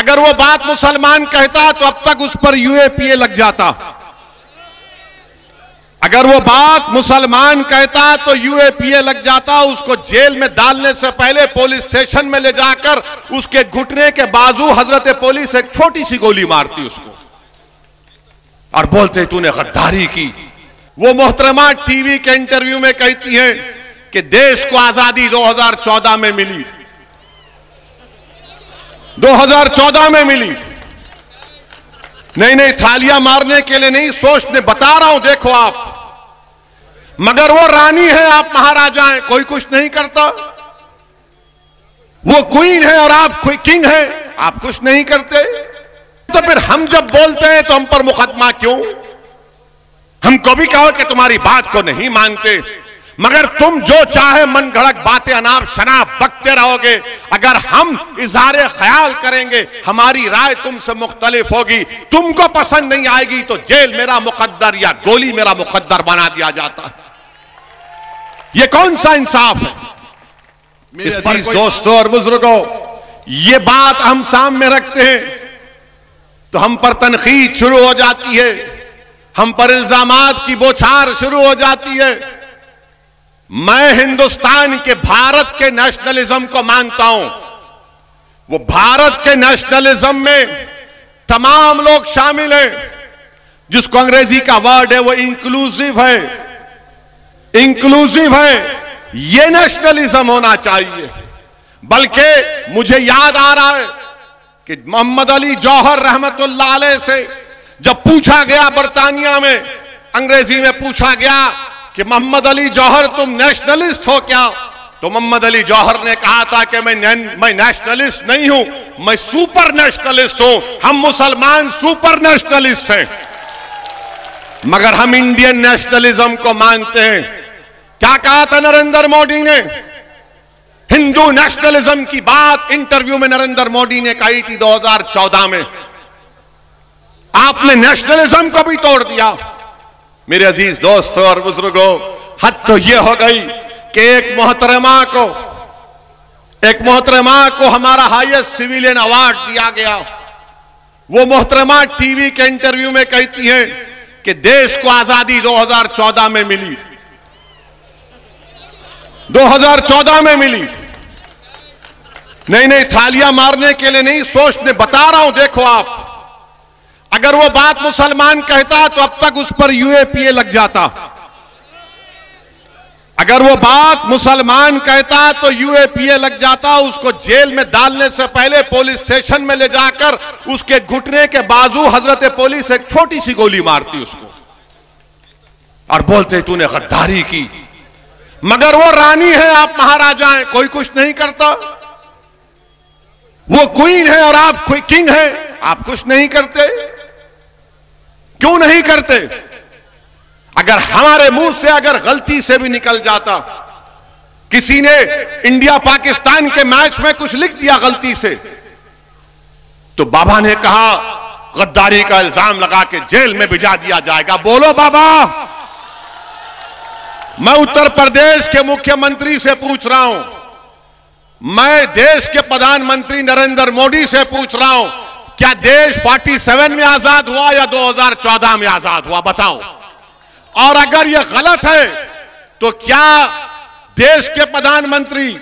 अगर वो बात मुसलमान कहता तो अब तक उस पर यूएपीए लग जाता। अगर वो बात मुसलमान कहता तो यूएपीए लग जाता, उसको जेल में डालने से पहले पुलिस स्टेशन में ले जाकर उसके घुटने के बाजू हज़रत पुलिस एक छोटी सी गोली मारती उसको। और बोलते, तूने गद्दारी की। वो मोहतरमा टीवी के इंटरव्यू में कहती हैं कि देश को आज़ादी 2014 में मिली। 2014 में मिली। नहीं नहीं, थालियाँ मारने के लिए नहीं सोचने बता रहा हूँ, देखो आप। मगर वो रानी है, आप महाराजा हैं, कोई कुछ नहीं करता। वो क्वीन है और आप किंग हैं, आप कुछ नहीं करते। तो फिर हम जब बोलते हैं तो हम पर मुकदमा क्यों? हम कभी कहो कि तुम्हारी बात को नहीं मानते। मगर तुम जो चाहे, मन घड़क बातें, अनाप शनाप बकते रहोगे। अगर हम इजहार ख्याल करेंगे हमारी राय तुमसे मुख्तलिफ़ होगी। तुमको पसंद नहीं आएगी तो जेल मेरा मुकद्दर या गोली मेरा मुकद्दर बना दिया जाता है। ये कौन सा इंसाफ है? इस पर दोस्तों और बुज़ुर्गों ये बात हम सामने रखते हैं। तो हम पर तनखीद शुरू हो जाती है। हम पर इल्ज़ाम की बोछार शुरू हो जाती है। मैं हिंदुस्तान के भारत के नेशनलिज्म को मानता हूँ। वो भारत के नेशनलिज्म में तमाम लोग शामिल हैं। जिसको अंग्रेज़ी का वर्ड है, वो इंक्लूसिव है। इंक्लूसिव है। ये नेशनलिज्म होना चाहिए। बल्कि मुझे याद आ रहा है कि मोहम्मद अली जौहर रहमतुल्लाह से जब पूछा गया बरतानिया में, अंग्रेज़ी में पूछा गया कि मोहम्मद अली जौहर तुम नेशनलिस्ट हो क्या? तो मोहम्मद अली जौहर ने कहा था कि मैं मैं नेशनलिस्ट नहीं हूँ, मैं सुपर नेशनलिस्ट हूँ, हम मुसलमान सुपर नेशनलिस्ट हैं। मगर हम इंडियन नेशनलिज्म को मानते हैं। क्या कहा था नरेंद्र मोदी ने? हिंदू नेशनलिज्म की बात इंटरव्यू में नरेंद्र मोदी ने कही थी 2014 में। आपने नेशनलिज्म को भी तोड़ दिया। मेरे अज़ीज़ दोस्तों और बुज़ुर्गों, हद तो यह हो गई कि एक मोहतरमा को, एक मोहतरमा को हमारा हाईएस्ट सिविलियन अवार्ड दिया गया। वो मोहतरमा टीवी के इंटरव्यू में कहती हैं कि देश को आज़ादी 2014 में मिली। 2014 में मिली। नहीं नहीं, थालियाँ मारने के लिए नहीं सोचने बता रहा हूँ, देखो आप। अगर वो बात मुसलमान कहता तो अब तक उस पर यूएपीए लग जाता। अगर वो बात मुसलमान कहता तो यूएपीए लग जाता, उसको जेल में डालने से पहले पुलिस स्टेशन में ले जाकर उसके घुटने के बाजू हज़रत पुलिस एक छोटी सी गोली मारती उसको। और बोलते, तूने गद्दारी की। मगर वो रानी है, आप महाराजा हैं, कोई कुछ नहीं करता। वो क्वीन है और आप किंग हैं, आप कुछ नहीं करते। क्यों नहीं करते? अगर हमारे मुँह से अगर गलती से भी निकल जाता, किसी ने इंडिया पाकिस्तान के मैच में कुछ लिख दिया गलती से तो बाबा ने कहा, गद्दारी का इल्ज़ाम लगा के जेल में भिजा दिया जाएगा। बोलो बाबा। मैं उत्तर प्रदेश के मुख्यमंत्री से पूछ रहा हूँ। मैं देश के प्रधानमंत्री नरेंद्र मोदी से पूछ रहा हूँ। क्या देश 47 में आज़ाद हुआ या 2014 में आज़ाद हुआ, बताओ। और अगर यह गलत है तो क्या देश के प्रधानमंत्री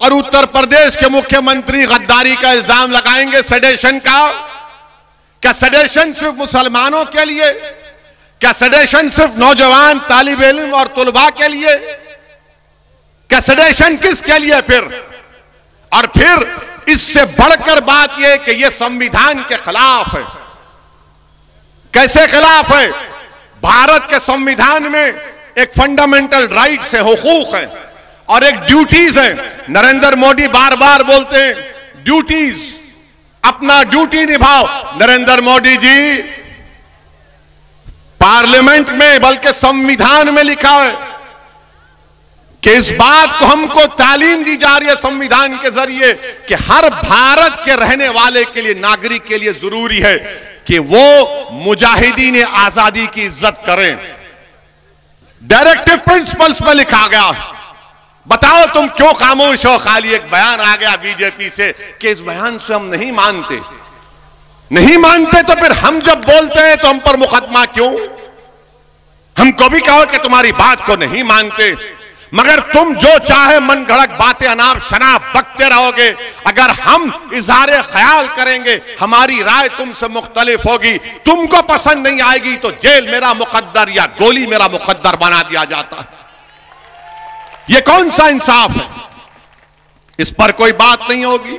और उत्तर प्रदेश के मुख्यमंत्री गद्दारी का इल्ज़ाम लगाएँगे सडेशन का? क्या सडेशन सिर्फ़ मुसलमानों के लिए? क्या सडेशन सिर्फ़ नौजवान तालिब इल्म और तुलबा के लिए? क्या सडेशन किसके लिए फिर? और फिर इससे बढ़कर बात यह कि यह संविधान के खिलाफ है। कैसे खिलाफ है? भारत के संविधान में एक फंडामेंटल राइट है, हुकूक है और एक ड्यूटीज़ है। नरेंद्र मोदी बार बार बोलते हैं ड्यूटीज़ अपना ड्यूटी निभाओ। नरेंद्र मोदी जी पार्लियामेंट में, बल्कि संविधान में लिखा है। कि इस बात को हमको तालीम दी जा रही है संविधान के ज़रिए कि हर भारत के रहने वाले के लिए, नागरिक के लिए ज़रूरी है कि वो मुजाहिदीन आज़ादी की इज़्ज़त करें। डायरेक्टिव प्रिंसिपल्स में लिखा गया। बताओ तुम क्यों खामोश हो? खाली एक बयान आ गया बीजेपी से कि इस बयान से हम नहीं मानते। नहीं मानते तो फिर हम जब बोलते हैं तो हम पर मुकदमा क्यों? हमको भी कहो कि तुम्हारी बात को नहीं मानते। मगर तुम जो चाहे मन घड़क बातें, अनाप शनाप बकते रहोगे। अगर हम इजहार ख्याल करेंगे, हमारी राय तुमसे मुख्तलिफ़ होगी। तुमको पसंद नहीं आएगी तो जेल मेरा मुकद्दर या गोली मेरा मुकद्दर बना दिया जाता है। यह कौन सा इंसाफ है? इस पर कोई बात नहीं होगी।